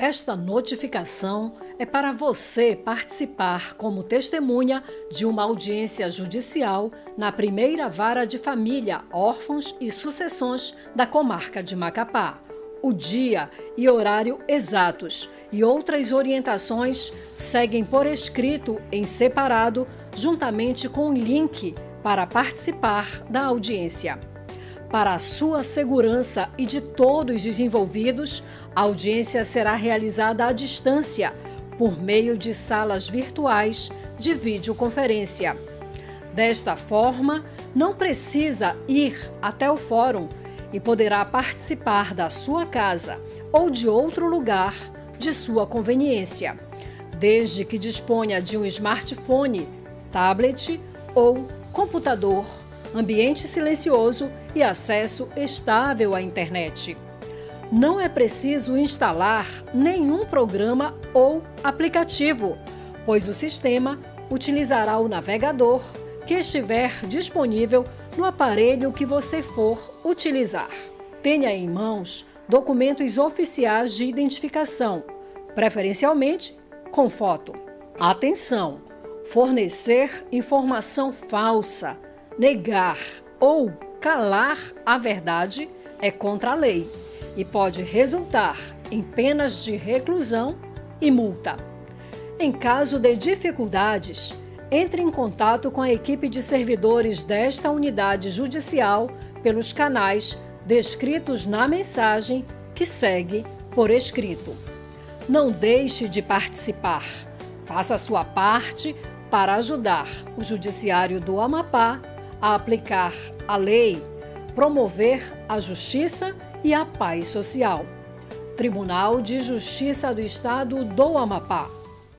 Esta notificação é para você participar como testemunha de uma audiência judicial na primeira vara de família, órfãos e sucessões da comarca de Macapá. O dia e horário exatos e outras orientações seguem por escrito em separado, juntamente com o link para participar da audiência. Para a sua segurança e de todos os envolvidos, a audiência será realizada à distância, por meio de salas virtuais de videoconferência. Desta forma, não precisa ir até o fórum e poderá participar da sua casa ou de outro lugar de sua conveniência, desde que disponha de um smartphone, tablet ou computador ambiente silencioso e acesso estável à internet. Não é preciso instalar nenhum programa ou aplicativo, pois o sistema utilizará o navegador que estiver disponível no aparelho que você for utilizar. Tenha em mãos documentos oficiais de identificação, preferencialmente com foto. Atenção! Fornecer informação falsa negar ou calar a verdade é contra a lei e pode resultar em penas de reclusão e multa. Em caso de dificuldades, entre em contato com a equipe de servidores desta unidade judicial pelos canais descritos na mensagem que segue por escrito. Não deixe de participar. Faça sua parte para ajudar o Judiciário do Amapá a aplicar a lei, promover a justiça e a paz social. Tribunal de Justiça do Estado do Amapá.